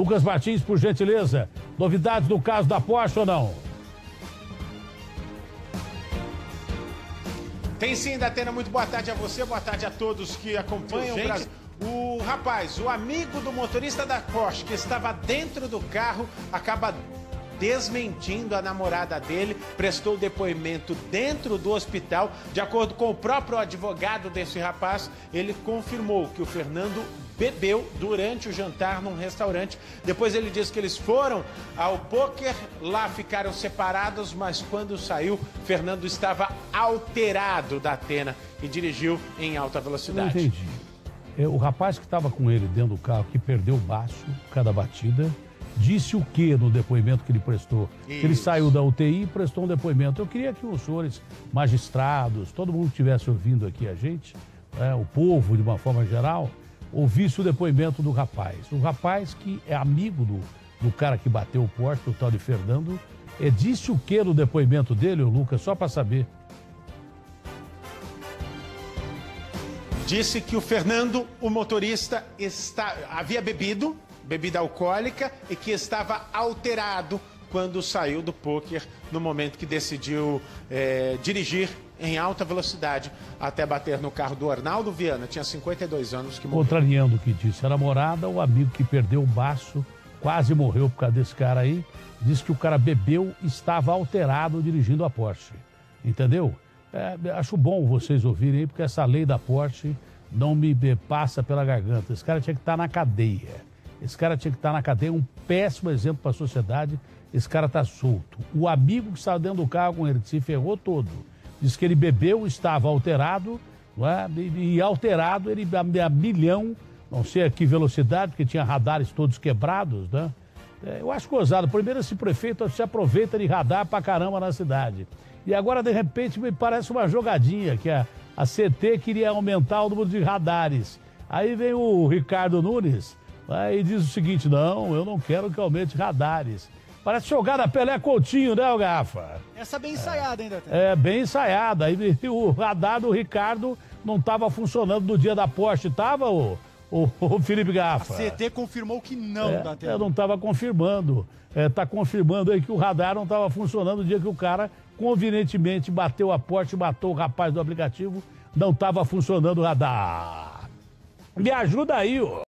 Lucas Martins, por gentileza, novidades no caso da Porsche ou não? Tem sim, Datena. Muito boa tarde a você, boa tarde a todos que acompanham o Brasil. O rapaz, o amigo do motorista da Porsche que estava dentro do carro, acaba desmentindo a namorada dele, prestou depoimento dentro do hospital. De acordo com o próprio advogado desse rapaz, ele confirmou que o Fernando bebeu durante o jantar num restaurante. Depois ele disse que eles foram ao poker, lá ficaram separados, mas quando saiu, Fernando estava alterado da Atena e dirigiu em alta velocidade. Eu entendi. É, o rapaz que estava com ele dentro do carro, que perdeu o baço, cada batida, disse o que no depoimento que ele prestou? Que ele saiu da UTI e prestou um depoimento. Eu queria que os senhores magistrados, todo mundo que estivesse ouvindo aqui a gente, é, o povo de uma forma geral, ouvisse o depoimento do rapaz. O rapaz que é amigo do, do cara que bateu o porte, o tal de Fernando, é, disse o que no depoimento dele, Lucas, só para saber. Disse que o Fernando, o motorista, está, havia bebido, bebida alcoólica, e que estava alterado quando saiu do poker no momento que decidiu é, dirigir em alta velocidade até bater no carro do Arnaldo Viana, tinha 52 anos que morreu. Contrariando o que disse a namorada, o amigo que perdeu o baço, quase morreu por causa desse cara aí, disse que o cara bebeu e estava alterado dirigindo a Porsche. Entendeu? É, acho bom vocês ouvirem aí, porque essa lei da Porsche não me passa pela garganta. Esse cara tinha que estar na cadeia. Esse cara tinha que estar na cadeia, um péssimo exemplo para a sociedade. Esse cara está solto. O amigo que estava dentro do carro com ele se ferrou todo. Diz que ele bebeu, estava alterado, é? e alterado ele a, a milhão, não sei a que velocidade, porque tinha radares todos quebrados, né? É, eu acho gozado. Primeiro, esse prefeito se aproveita de radar pra caramba na cidade. E agora, de repente, me parece uma jogadinha que a, a CT queria aumentar o número de radares. Aí vem o Ricardo Nunes e diz o seguinte: não, eu não quero que aumente radares. Parece jogada Pelé Coutinho, né, Gafa? Essa bem ensaiada ainda. É, bem ensaiada. Aí o radar do Ricardo não estava funcionando no dia da Porsche, estava, o, o, o, Felipe Gafa? A CT confirmou que não, é, Eu não estava confirmando. Está é, confirmando aí que o radar não estava funcionando no dia que o cara convenientemente bateu a Porsche, matou o rapaz do aplicativo, não estava funcionando o radar. Me ajuda aí, ó.